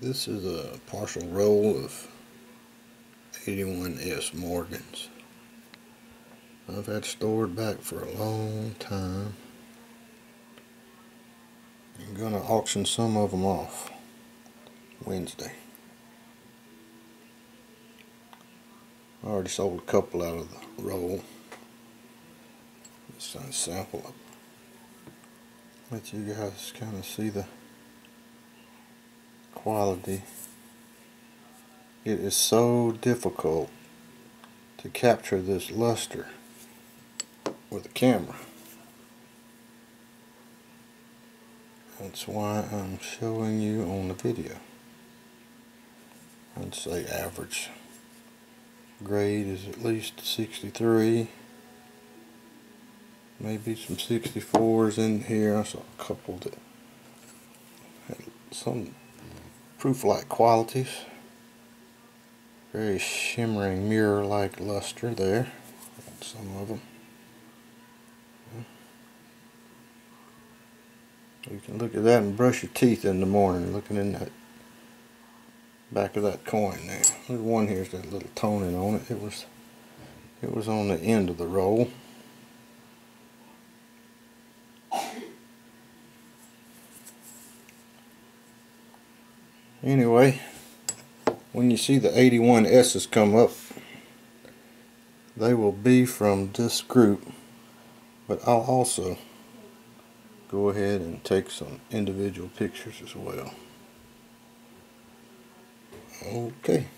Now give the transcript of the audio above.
This is a partial roll of 81S Morgans. I've had stored back for a long time. I'm going to auction some of them off Wednesday. I already sold a couple out of the roll. Just to sample up. Let you guys kind of see the quality. It is so difficult to capture this luster with a camera. That's why I'm showing you on the video. I'd say average grade is at least 63 maybe some 64s in here I saw a couple that had some proof-like qualities very shimmering mirror-like luster there some of them you can look at that and brush your teeth in the morning looking in that back of that coin there. There's one here's that little toning on it. It was it was on the end of the roll. Anyway, when you see the 81 S's come up, they will be from this group, but I'll also go ahead and take some individual pictures as well. Okay.